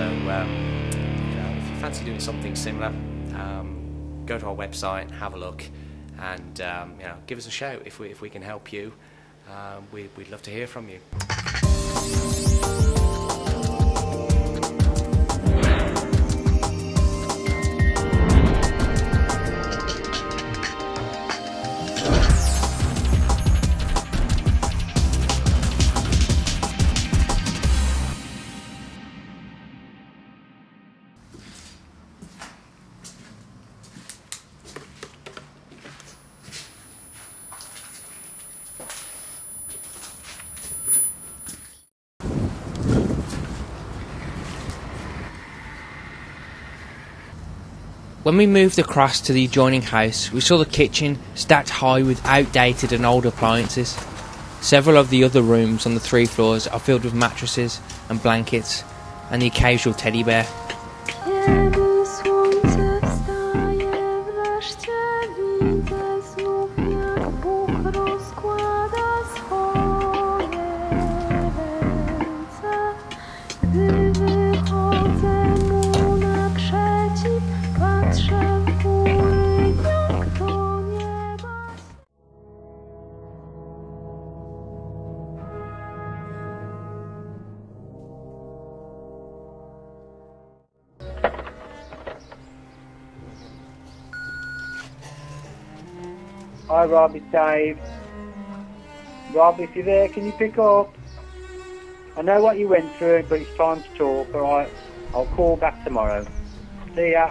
So, um, you know, if you fancy doing something similar, um, go to our website, have a look, and um, you know, give us a shout if we if we can help you. Um, we, we'd love to hear from you. When we moved across to the adjoining house, we saw the kitchen stacked high with outdated and old appliances. Several of the other rooms on the three floors are filled with mattresses and blankets and the occasional teddy bear. Hi Rob, it's Dave. Rob, if you're there, can you pick up? I know what you went through, but it's time to talk, alright? I'll call back tomorrow. See ya.